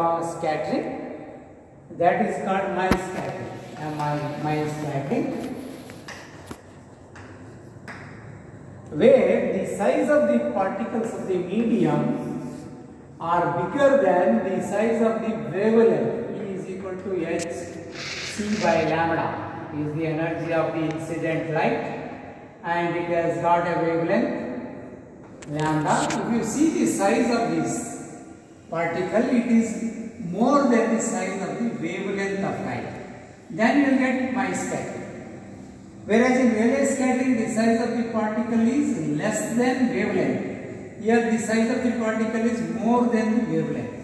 uh, scattering. That is called Mie scattering. Uh, Mie, Mie scattering. Where the size of the particles of the medium are bigger than the size of the wavelength. E is equal to h c by lambda is the energy of the incident light and it has got a wavelength lambda. If you see the size of this particle, it is more than the size of the wavelength of light. Then you will get Mie scattering. Whereas in Rayleigh scattering, the size of the particle is less than wavelength. Here the size of the particle is more than the wavelength.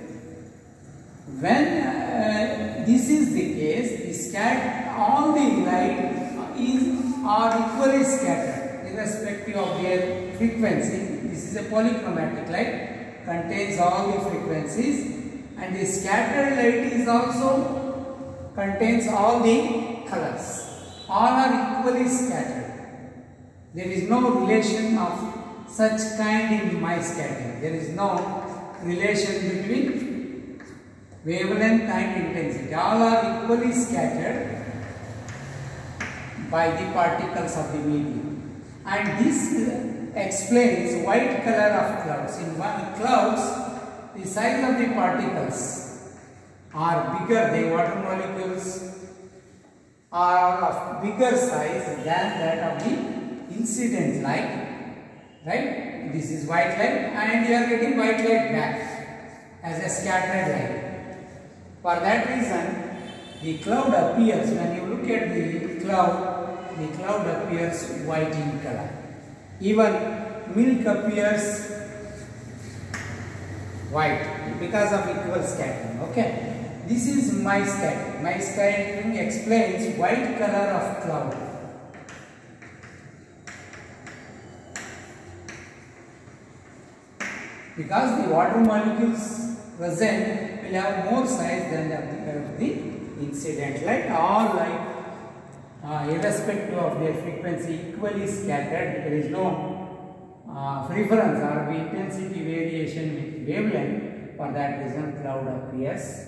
When uh, this is the case, the scat all the light is are equally scattered irrespective of their frequency. This is a polychromatic light, contains all the frequencies and the scattered light is also contains all the colors. All are equally scattered. There is no relation of such kind in Mie scattering. There is no relation between wavelength and intensity. All are equally scattered by the particles of the medium. And this explains white color of clouds. In one clouds, the size of the particles are bigger, the water molecules are of bigger size than that of the incident light. Right? This is white light and you are getting white light back as a scattered light. For that reason, the cloud appears, when you look at the cloud, the cloud appears white in color. Even milk appears white because of equal scattering. Okay. This is Mie scattering. Mie scattering explains white color of cloud. Because the water molecules present will have more size than the, of the incident light. or light, uh, irrespective of their frequency, equally scattered. There is no uh, preference or intensity variation with wavelength. For that reason, cloud appears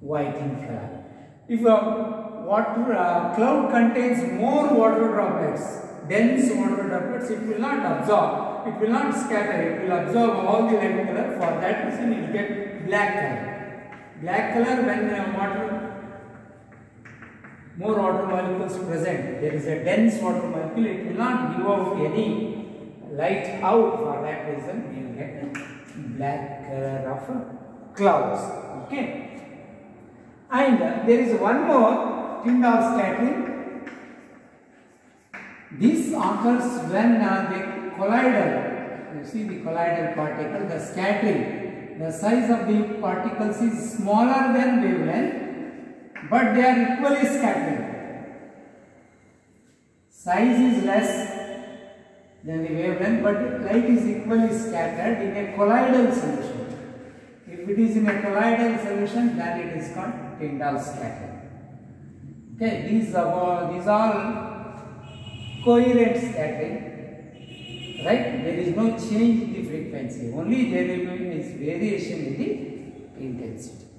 white in color. If a water uh, cloud contains more water droplets, dense water droplets, it will not absorb, it will not scatter, it will absorb all the light color. For that reason, it will get black color. Black color when uh, water, more water molecules present, there is a dense water molecule, it will not give out any light out. For that reason, you will get black color of clouds. Okay. And uh, there is one more Tyndall scattering. This occurs when uh, the colloidal, you see the colloidal particle, the scattering, the size of the particles is smaller than wavelength, but they are equally scattered. Size is less than the wavelength, but light is equally scattered in a colloidal solution. If it is in a colloidal solution, then it is called Tyndall scattering. Okay, these are these are all coherent scattering, right? There is no change in the frequency. Only there is variation in the intensity.